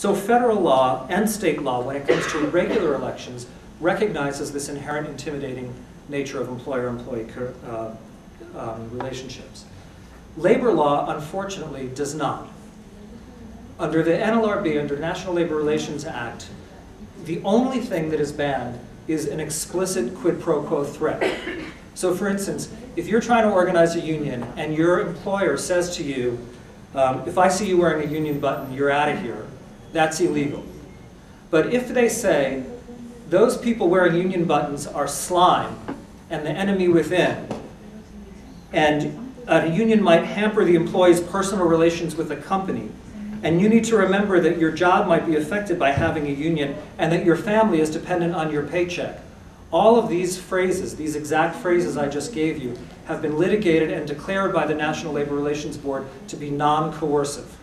So federal law and state law, when it comes to regular elections, recognizes this inherent intimidating nature of employer-employee uh, um, relationships. Labor law, unfortunately, does not. Under the NLRB, under National Labor Relations Act, the only thing that is banned is an explicit quid pro quo threat. So for instance, if you're trying to organize a union and your employer says to you, um, if I see you wearing a union button, you're out of here, that's illegal. But if they say, those people wearing union buttons are slime and the enemy within, and a union might hamper the employee's personal relations with the company, and you need to remember that your job might be affected by having a union and that your family is dependent on your paycheck. All of these phrases, these exact phrases I just gave you, have been litigated and declared by the National Labor Relations Board to be non-coercive.